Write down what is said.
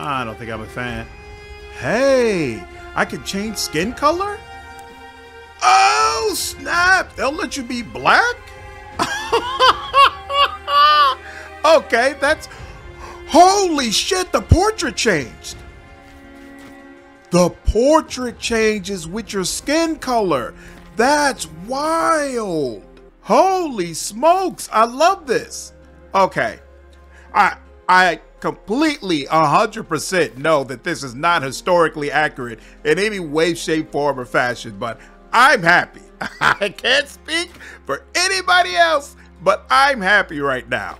I don't think I'm a fan. Hey, I can change skin color? Oh, snap! They'll let you be black? okay, that's. Holy shit, the portrait changed! The portrait changes with your skin color. That's wild. Holy smokes, I love this. Okay. I I completely 100% know that this is not historically accurate in any way, shape, form, or fashion, but I'm happy. I can't speak for anybody else, but I'm happy right now.